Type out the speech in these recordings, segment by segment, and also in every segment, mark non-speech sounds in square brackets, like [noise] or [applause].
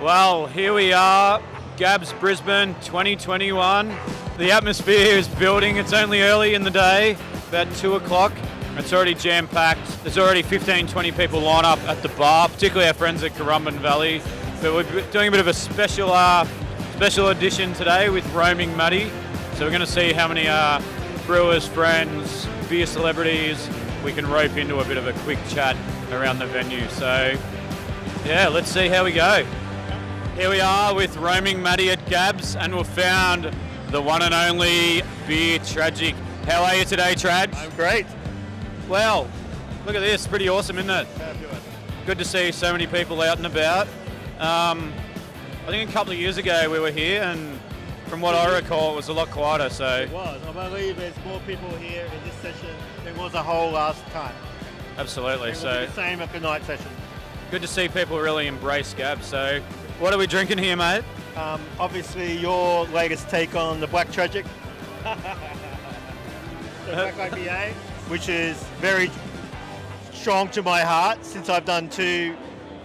Well, here we are, Gabs Brisbane 2021. The atmosphere is building. It's only early in the day, about 2 o'clock. It's already jam packed. There's already 15, 20 people line up at the bar, particularly our friends at Currumbin Valley. But we're doing a bit of a special uh, special edition today with Roaming Matty. So we're going to see how many uh, brewers, friends, beer celebrities we can rope into a bit of a quick chat around the venue. So yeah, let's see how we go. Here we are with Roaming Matty at Gabs, and we've found the one and only Beer Tragic. How are you today, Trad? I'm great. Well, look at this, pretty awesome, isn't it? Good to see so many people out and about. Um, I think a couple of years ago we were here, and from what I recall, it was a lot quieter. So It was. I believe there's more people here in this session than was the whole last time. absolutely. So the same at the night session. good to see people really embrace Gabs. So what are we drinking here, mate? Um, obviously, your latest take on the Black Tragic. [laughs] the Black IPA, which is very strong to my heart since I've done two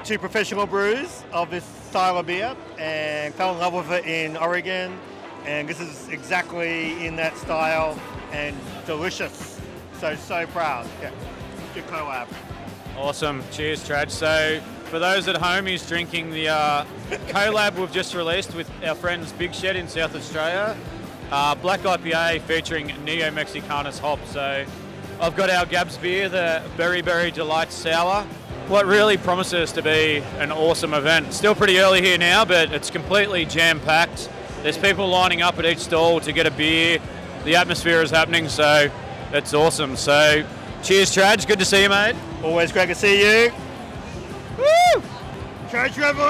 two professional brews of this style of beer and fell in love with it in Oregon. And this is exactly in that style and delicious. So, so proud. Yeah. Good collab. Awesome. Cheers, Trad. So, for those at home, he's drinking the uh, collab we've just released with our friends Big Shed in South Australia. Uh, Black IPA featuring Neo Mexicanus hop. So, I've got our Gabs beer, the Berry Berry Delight Sour. What really promises to be an awesome event. Still pretty early here now, but it's completely jam packed. There's people lining up at each stall to get a beer. The atmosphere is happening, so it's awesome. So, cheers, Trad. Good to see you, mate. Always great to see you. Woo! Church Revelation!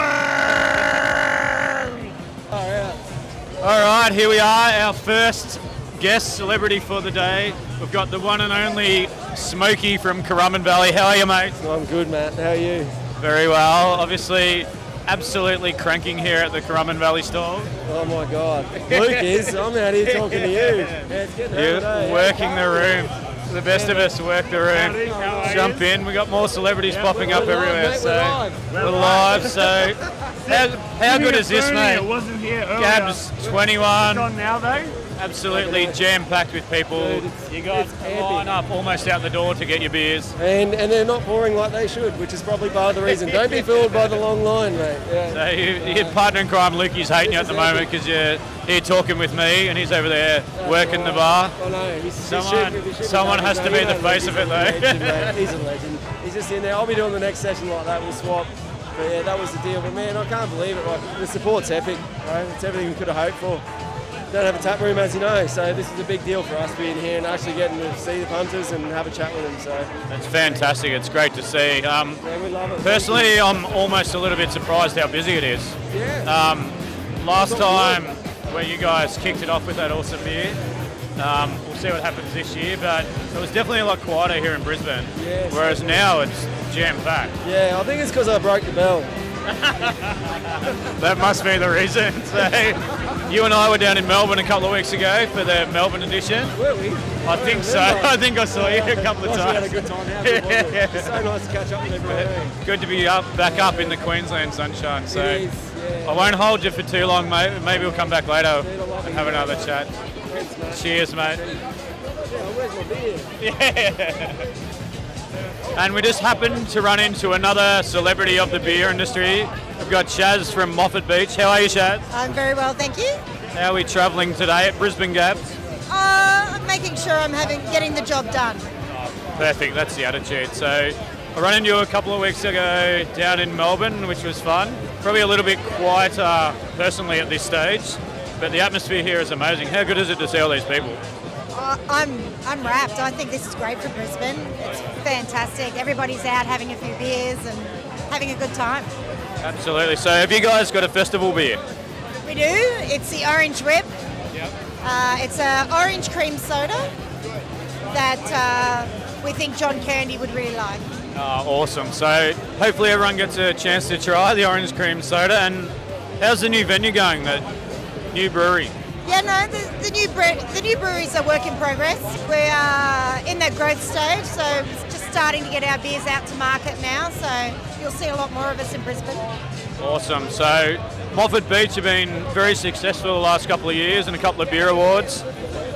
All right, here we are, our first guest celebrity for the day. We've got the one and only Smokey from Currumbin Valley. How are you, mate? I'm good, Matt. How are you? Very well. Obviously, absolutely cranking here at the Currumbin Valley store. Oh my God, Luke is. I'm out here talking to you. [laughs] Yeah, it's getting You're eh? working the room. The best of us work the room. Jump in. We got more celebrities popping up live, everywhere. so we're live. we're live. So [laughs] how, how good is this, It mate? wasn't here earlier. Gabs It's 21. on now though. Absolutely jam packed with people. Dude, it's- you got it's to epic. line up almost out the door to get your beers. And and they're not pouring like they should, which is probably part of the reason. Don't be fooled by the long line, mate. Yeah. So you, your partner in crime, Lukey's hating you at the moment because you're here talking with me and he's over there working the bar. Oh, I know. He's, Someone- shooting- he's shooting someone has to be the face of it, though. legend. He's a [laughs] legend. He's just in there. I'll be doing the next session like that. We'll swap. But yeah, that was the deal. But man, I can't believe it. Like the support's epic. Right? It's everything we could have hoped for. Don't have a tap room, as you know, so this is a big deal for us being here and actually getting to see the punters and have a chat with them. So It's fantastic. It's great to see. Um, yeah, we love it. personally, I'm almost a little bit surprised how busy it is. yeah. Um, last time where you guys kicked it off with that awesome beer. Um, we'll see what happens this year, but it was definitely a lot quieter here in Brisbane. Yes. Whereas now it's jam packed. Yeah, I think it's because I broke the bell. That must be the reason. [laughs] So, you and I were down in Melbourne a couple of weeks ago for the Melbourne edition. Were we? I think so. I think I saw you a couple of Gosh, we had a times. good time out there, wasn't it? It's [laughs] so nice to catch up with everyone. Good to be up, back up in the Queensland sunshine. So, is, yeah. I won't hold you for too long, mate. Maybe we'll come back later Dude, I love and have another chat. Thanks, mate. Cheers, mate. Yeah, where's my beer? [laughs] And we just happened to run into another celebrity of the beer industry. We've got Shaz from Moffat Beach. How are you, Shaz? I'm very well, thank you. How are we travelling today at Brisbane Gabs? Uh, I'm making sure I'm having getting the job done. Perfect, that's the attitude. So I ran into you a couple of weeks ago down in Melbourne, which was fun. Probably a little bit quieter personally at this stage, but the atmosphere here is amazing. How good is it to see all these people? Uh, I'm I'm wrapped. I think this is great for Brisbane. It's fantastic. Everybody's out having a few beers and having a good time. Absolutely. So have you guys got a festival beer? We do. It's the Orange Rip. Yep. Uh, it's a orange cream soda that uh, we think John Candy would really like. Oh, awesome. So hopefully everyone gets a chance to try the orange cream soda. And how's the new venue going? The new brewery. Yeah, no, the, the new bre- the new breweries are work in progress. We're uh, in that growth stage, so just starting to get our beers out to market now. So you'll see a lot more of us in Brisbane. Awesome. So Moffat Beach have been very successful the last couple of years and a couple of beer awards.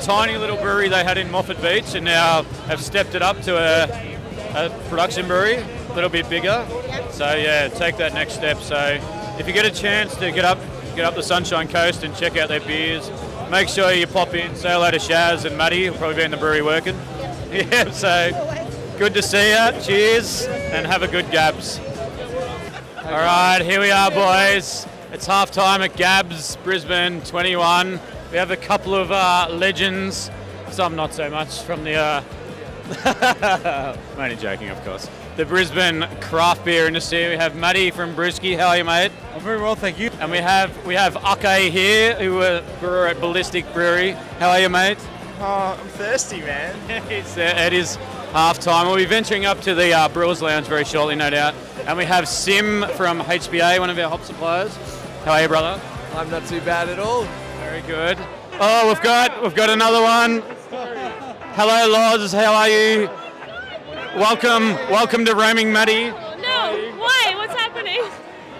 Tiny little brewery they had in Moffat Beach and now have stepped it up to a, a production brewery, a little bit bigger. So yeah, take that next step. So if you get a chance to get up get up the Sunshine Coast and check out their beers, make sure you pop in, say hello to Shaz and Maddie, who'll probably be in the brewery working. [laughs] Yeah, so good to see you. Cheers and have a good Gabs. All right, here we are, boys. It's half time at Gabs, Brisbane 21. We have a couple of uh, legends, some not so much, from the. Uh, [laughs] I'm only joking, of course. The Brisbane craft beer industry. We have Matty from Brewski. How are you, mate? I'm very well, thank you. And we have we have Ake here, who are brewer at Ballistic Brewery. How are you, mate? Oh, I'm thirsty, man. [laughs] it's, uh, it is half time. We'll be venturing up to the uh, Brewers Lounge very shortly, no doubt. And we have Sim from HPA, one of our hop suppliers. How are you, brother? I'm not too bad at all. Very good. Oh, we've got we've got another one. Hello, Loz. How are you? Welcome, welcome to Roaming Matty. No, why? What's happening?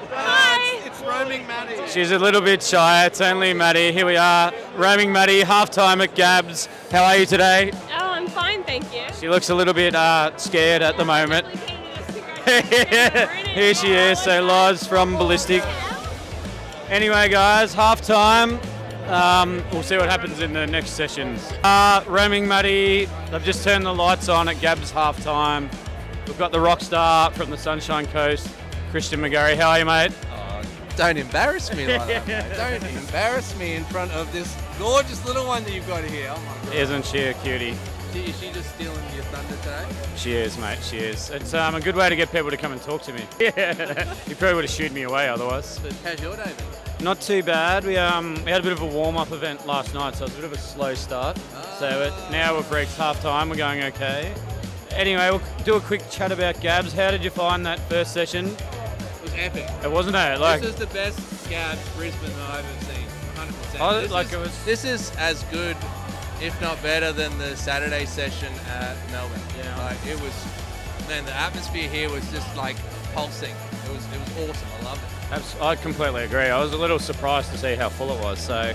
Hi. It's roaming Maddie. She's a little bit shy. It's only Maddie. Here we are, Roaming Matty, half time at Gabs. How are you today? Oh, I'm fine, thank you. She looks a little bit uh, scared at the moment. [laughs] Here she is. So Loz from Ballistic. Anyway, guys, half time. Um, we'll see what happens in the next sessions. Uh, roaming Matty, they've just turned the lights on at Gab's half time. We've got the rock star from the Sunshine Coast, Christian McGarry. How are you, mate? Don't embarrass me like that. [laughs] Don't embarrass me in front of this gorgeous little one that you've got here. Oh my god. Isn't she a cutie? Is she just stealing your thunder today? She is, mate. She is. It's um, a good way to get people to come and talk to me. [laughs] Yeah, you probably would have shooed me away otherwise. So how's your day been? Not too bad. We um we had a bit of a warm up event last night, so it was a bit of a slow start. So it, now we've reached half time. We're going okay. Anyway, we'll do a quick chat about Gabs. How did you find that first session? It was epic. It wasn't it like this is the best Gabs Brisbane I've ever seen. 100%. Oh, this like is, it was- This is as good, if not better, than the Saturday session at Melbourne. Yeah. Like it was, man. The atmosphere here was just like pulsing. It was, it was awesome. I loved it. I completely agree. I was a little surprised to see how full it was. So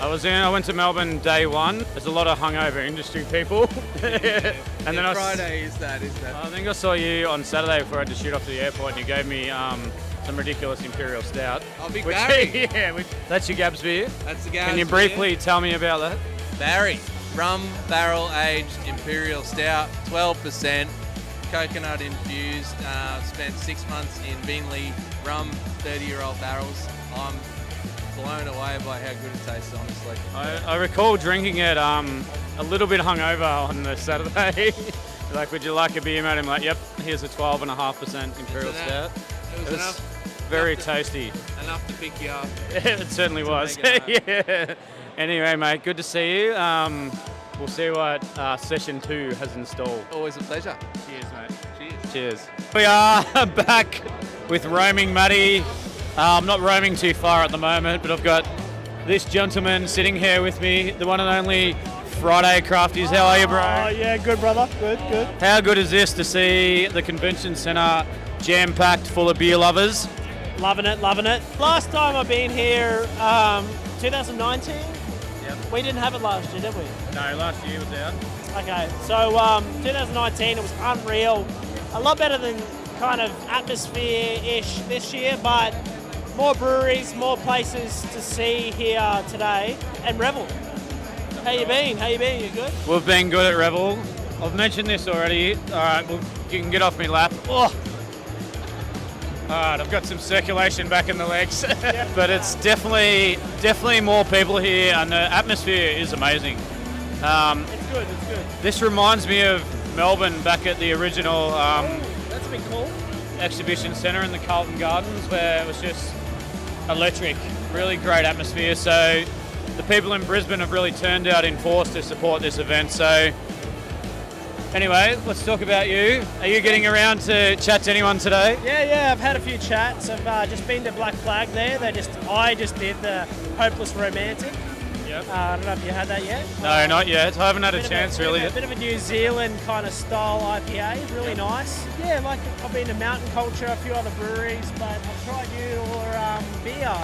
I was in. I went to Melbourne day one. There's a lot of hungover industry people, [laughs] and then I s- Friday is that, is that? I think I saw you on Saturday before I had to shoot off to the airport, and you gave me um, some ridiculous imperial stout. Oh, Big Which- [laughs] Barry. yeah, which, that's your Gabs beer. That's the Gabs Can you beer. briefly tell me about that? Barry, rum barrel aged imperial stout, 12%, coconut infused. Uh, spent six months in Beenleigh rum, 30 year old barrels. I'm blown away by how good it tastes, honestly. I, I recall drinking it um, a little bit hungover on the Saturday. [laughs] like, would you like a beer, mate? I'm like, yep, here's a 12.5% imperial stout. It was, It was enough, very enough to- tasty. enough to pick you up. [laughs] it certainly was. [laughs] yeah. Anyway, mate, good to see you. Um, we'll see what uh, session two has installed. Always a pleasure. Cheers, mate. Cheers. Cheers. We are [laughs] back with roaming Matty. Uh, I'm not roaming too far at the moment, but I've got this gentleman sitting here with me, the one and only Friday Crafties. How are you, bro? Oh yeah, good brother, good, good. How good is this to see the convention centre jam-packed full of beer lovers? Loving it, loving it. Last time I've been here, um, 2019. Yep. We didn't have it last year, did we? No, last year was out. Okay, so um, 2019 it was unreal. A lot better than kind of atmosphere-ish this year, but more breweries, more places to see here today, and Revel. How you been? How you been? You good? We've been good at Revel. I've mentioned this already. All right, well, you can get off me lap. Oh. Right, I've got some circulation back in the legs, [laughs] [laughs] but it's definitely, definitely more people here, and the atmosphere is amazing. Um, It's good. It's good. this reminds me of Melbourne back at the original um, That's a bit cool. exhibition centre in the Carlton Gardens, where it was just electric, really great atmosphere. So the people in Brisbane have really turned out in force to support this event. So anyway, let's talk about you. Are you getting around to chat to anyone today? Yeah, yeah, I've had a few chats. I've uh, just been to Black Flag there. They just, I just did the Hopeless Romantic. Yep. Uh, I don't know if you had that yet. No, not yet. I haven't had a of chance of really. A, bit of a New Zealand kind of style IPA, really nice. Yeah, like I've been to Mountain Culture, a few other breweries, but I've tried your um, beer,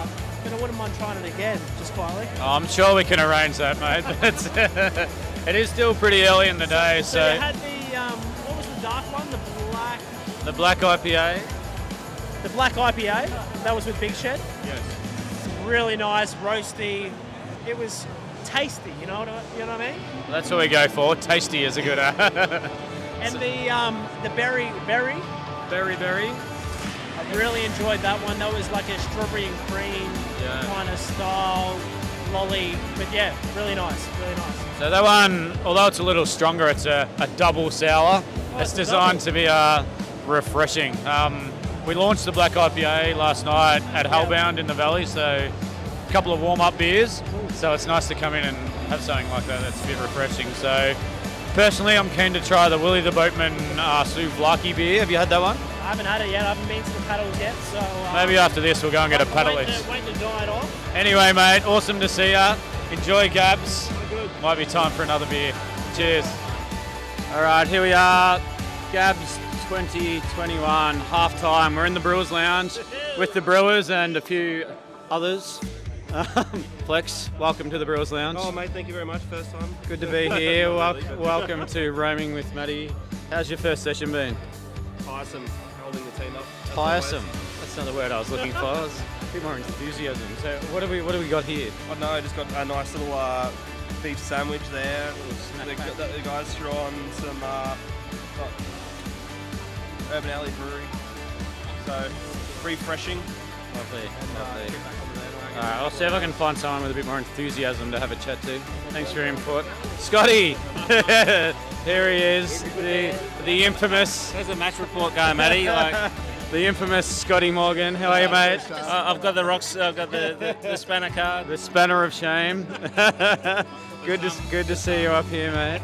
but I wouldn't mind trying it again, just quietly. Oh, I'm sure we can arrange that, mate. [laughs] It's, still pretty early in the day, So, so you had the um, what was the dark one? The black, the black IPA. the black IPA. That was with Big Shed. Yes. Really nice, roasty. It was tasty. You know what I, you know what I mean? That's what we go for. Tasty is a good. [laughs] [laughs] And the um, the berry berry. berry, berry. I really enjoyed that one. That was like a strawberry and cream Yeah. kind of style lolly. But yeah, really nice, really nice. So that one, although it's a little stronger, it's a, a double sour. Oh, it's designed double. to be uh, refreshing. Um, we launched the black IPA last night at Hellbound in the Valley, so a couple of warm-up beers. So it's nice to come in and have something like that that's a bit refreshing. So personally, I'm keen to try the Willie the Boatman uh, Souvlaki beer. Have you had that one? I haven't had it yet. I haven't been to the paddles yet, so uh, Maybe after this we'll go and get a paddle waiting to, waiting to dry it off. Anyway, mate, awesome to see ya. Enjoy Gabs. Might be time for another beer. Cheers. All right, here we are. Gabs 2021 half time. We're in the Brewers Lounge with the Brewers and a few others. Um, Flex, welcome to the Brewers Lounge. Oh, mate, thank you very much. First time. Good to be here. [laughs] Wel- welcome to Roaming with Matty. How's your first session been? Tiresome holding the team up. Tiresome. That's not the word I was looking for. It was a bit more enthusiasm. So, what have we what have we got here? I know, just got a nice little uh, beef sandwich there. The, the, the guys threw on some uh, Urban Alley Brewery. So, refreshing. Lovely, And, uh, lovely. get back on the bandwagon. All right, I'll see if I can find someone with a bit more enthusiasm to have a chat to. Thanks for your input. Scotty! [laughs] Here he is, the, the infamous. How's a match report going, Matty? Like, [laughs] the infamous Scotty Morgan. How are you, mate? uh, I've got the rocks. I've got the, the, the spanner card. The spanner of shame. [laughs] good to good to see you up here, mate.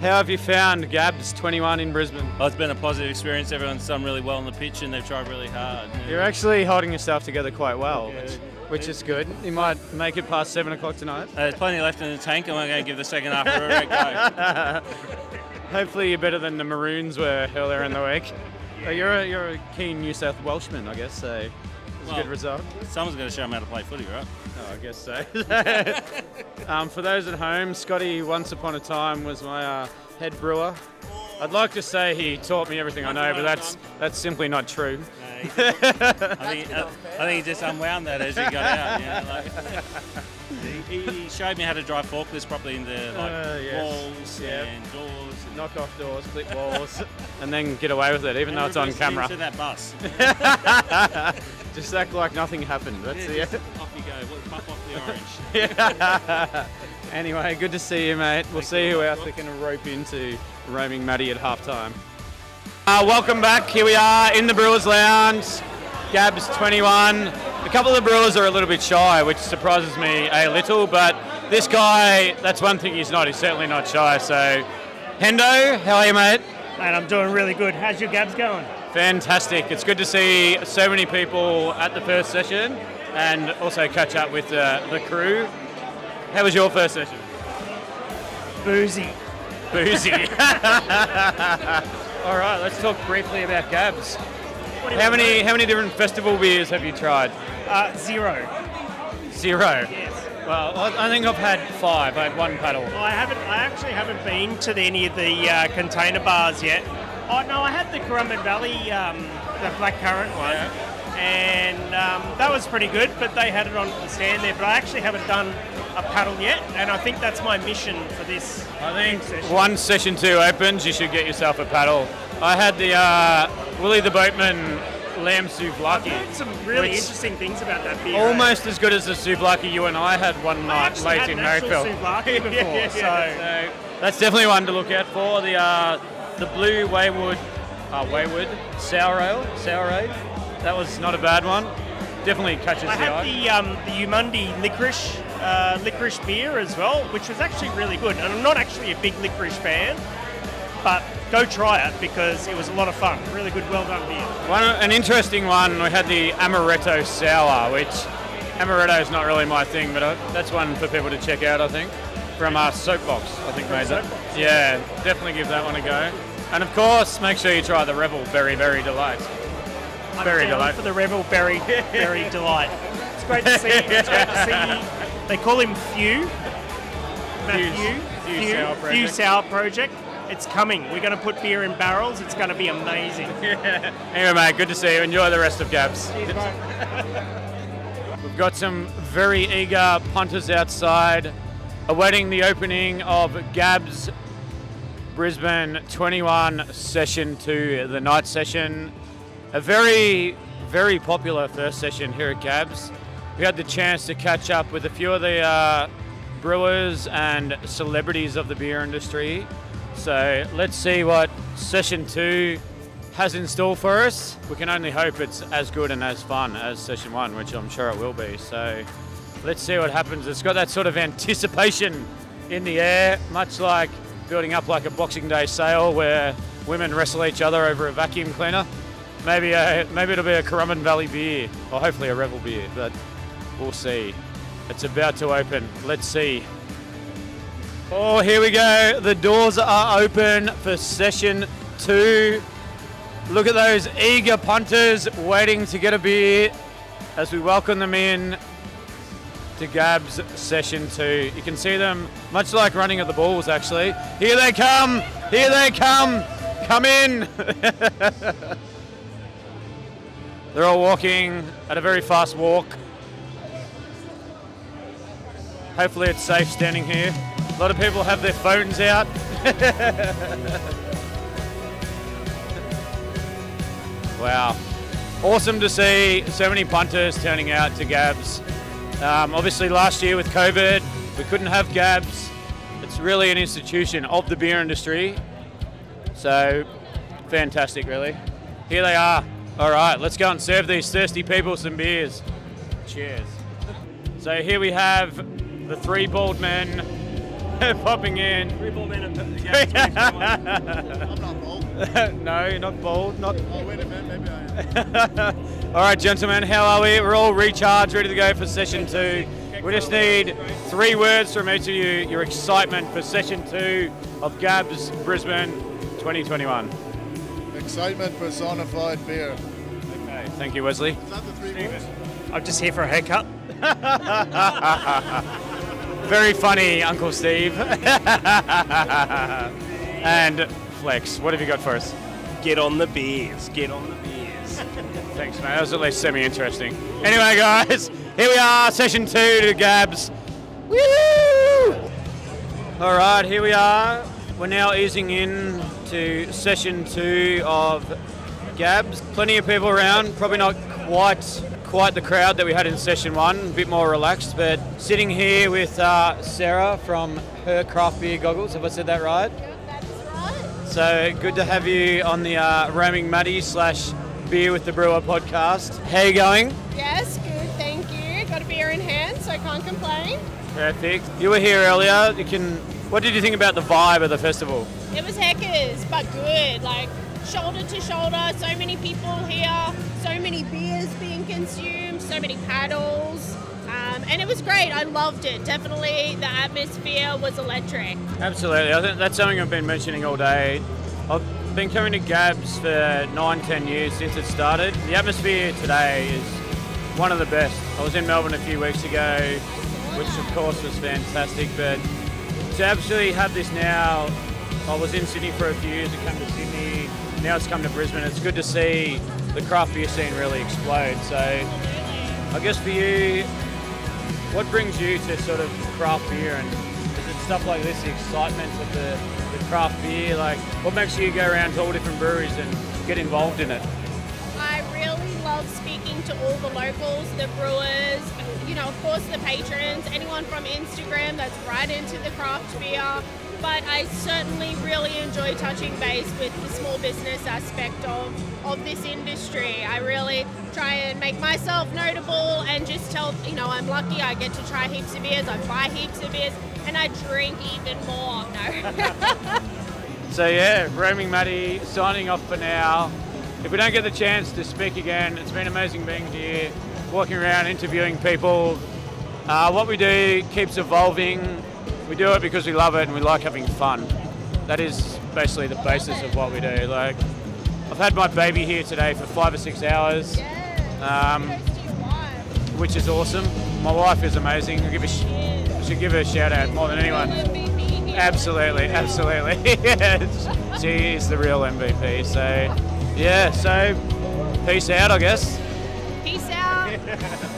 How have you found Gabs 21 in Brisbane? Well, it's been a positive experience. Everyone's done really well on the pitch, and they've tried really hard. You're actually holding yourself together quite well, Yeah. which, which is good. You might make it past seven o'clock tonight. Uh, there's plenty left in the tank, and we're going to give the second half a real go. [laughs] Hopefully, you're better than the Maroons were earlier in the week. Uh, You're a, you're a keen New South Welshman, I guess, so it's a good result. Someone's going to show him how to play footy, right? Oh, I guess so. [laughs] um, for those at home, Scotty once upon a time was my uh, head brewer. I'd like to say he taught me everything I know, but that's that's simply not true. I think, I, I think he just unwound that as he got out. You know, like, he, he showed me how to drive forklifts properly into like Uh, yes. walls Yep. and doors. And Knock off doors, clip walls, [laughs] and then get away with it, even though it's on camera. Into that bus. [laughs] Just act like nothing happened. That's Yeah, the just off you go. Puff off the [laughs] orange. Anyway, good to see you, mate. We'll see who else we can rope into roaming Matty at halftime. Uh, welcome back. Here we are in the Brewers Lounge. Gabs 21. A couple of the Brewers are a little bit shy, which surprises me a little, but this guy, that's one thing he's not. He's certainly not shy. So, Hendo, how are you, mate? And I'm doing really good. How's your Gabs going? Fantastic. It's good to see so many people at the first session and also catch up with uh, the crew. How was your first session? Boozy. Boozy. [laughs] [laughs] All right, let's talk briefly about Gabs. What do you How many how many different festival beers have you tried? Uh, zero. Zero. Yes. Well, I I think I've had five. I had one paddle. Well, I haven't. I actually haven't been to the, any of the uh, container bars yet. Oh no, I had the Currumbin Valley, um, the black currant one, and um, that was pretty good. But they had it on the stand there. But I actually haven't done a paddle yet, and I think that's my mission for this. I think session. once session two opens, you should get yourself a paddle. I had the uh, Willie the Boatman lamb I've souvlaki. heard some really interesting things about that beer. Almost as good as the souvlaki you and I had one night late in an actual Marrickville. souvlaki [laughs] before, so- that's definitely one to look out for. The uh, the blue Waywood, uh, Wayward sour ale, sour ale. That was not a bad one. Definitely catches I the had eye. the um, the Eumundi licorice uh, licorice beer as well, which was actually really good. And I'm not actually a big licorice fan, but go try it because it was a lot of fun. Really good, well done beer. One, an interesting one. We had the amaretto sour, which Amaretto is not really my thing, but uh, that's one for people to check out. I think from uh, Soapbox. I think made that. Yeah, definitely give that one a go. And of course, make sure you try the Revel Berry Berry Delight. I'm Berry Delight. for the Revel Berry Berry [laughs] Delight. It's great to see. It's great to see. They call him Few. Matthew. Few Sour Few Project. Sour Project. It's coming. We're going to put beer in barrels. It's going to be amazing. [laughs] Anyway, mate, good to see you. Enjoy the rest of Gabs. [laughs] We've got some very eager punters outside awaiting the opening of Gabs Brisbane 21 Session 2, the night session. A very, very popular first session here at Gabs. We had the chance to catch up with a few of the uh, brewers and celebrities of the beer industry. So let's see what Session 2 has in store for us. We can only hope it's as good and as fun as Session 1, which I'm sure it will be. So let's see what happens. It's got that sort of anticipation in the air, much like building up like a Boxing Day sale where women wrestle each other over a vacuum cleaner. Maybe a, maybe it'll be a Currumbin Valley beer, or hopefully a Revel beer, but we'll see. It's about to open. Let's see. Oh, here we go. The doors are open for session two. Look at those eager punters waiting to get a beer as we welcome them in to Gabs session two. You can see them much like running at the balls actually. Here they come! Here they come! Come in! [laughs] They're all walking at a very fast walk. Hopefully it's safe standing here. A lot of people have their phones out. [laughs] wow. Awesome to see so many punters turning out to Gabs. Um, obviously, last year with COVID, we couldn't have Gabs. It's really an institution of the beer industry. So, fantastic, really. Here they are. All right, let's go and serve these thirsty people some beers. Cheers. So here we have the three bald men [laughs] popping in. Three bald men [laughs] [laughs] I'm not bald. no, you're not bald. Not. Oh, wait a minute, maybe I am. all right, gentlemen, how are we? We're all recharged, ready to go for session two. We just need three words from each of you. Your excitement for session two of Gabs Brisbane 2021. Excitement personified beer. Okay, thank you, Wesley. Is that the three words? I'm just here for a haircut. [laughs] Very funny, Uncle Steve. [laughs] and Flex, what have you got for us? Get on the beers. Get on the beers. [laughs] Thanks, mate. That was at least semi-interesting. Anyway, guys, here we are, session two to Gabs. Woo! All right, here we are. We're now easing in to session two of Gabs. Plenty of people around. Probably not quite quite the crowd that we had in session one. A bit more relaxed, but sitting here with uh, Sarah from her craft beer goggles. Have I said that right? So good to have you on the uh, Roaming Matty slash Beer with the Brewer podcast. How you going? Yes, good, thank you. Got a beer in hand, so I can't complain. Perfect. You were here earlier. You can. What did you think about the vibe of the festival? It was heckers, but good. Like shoulder to shoulder, so many people here, so many beers being consumed, so many paddles. Um, and it was great. I loved it. Definitely, the atmosphere was electric. Absolutely. I think that's something I've been mentioning all day. I've been coming to Gabs for nine, ten years since it started. The atmosphere today is one of the best. I was in Melbourne a few weeks ago, which of course was fantastic, but to actually have this now, I was in Sydney for a few years, I came to Sydney, now it's come to Brisbane. It's good to see the craft beer scene really explode. So I guess for you, what brings you to sort of craft beer and is it stuff like this, the excitement of the, the craft beer? Like, what makes you go around to all different breweries and get involved in it? Love speaking to all the locals, the brewers, you know, of course, the patrons, anyone from Instagram that's right into the craft beer. But I certainly really enjoy touching base with the small business aspect of, of this industry. I really try and make myself notable and just tell, you know, I'm lucky I get to try heaps of beers, I buy heaps of beers, and I drink even more. No. [laughs] So yeah, roaming Matty signing off for now. If we don't get the chance to speak again, it's been amazing being here. walking around interviewing people. Uh, what we do keeps evolving. We do it because we love it and we like having fun. That is basically the basis of what we do. Like, I've had my baby here today for five or six hours, um, which is awesome. My wife is amazing. I give a sh- I should give her a shout out more than anyone. Absolutely, absolutely. [laughs] yes. She is the real MVP. So, yeah, so peace out, I guess. Peace out. [laughs]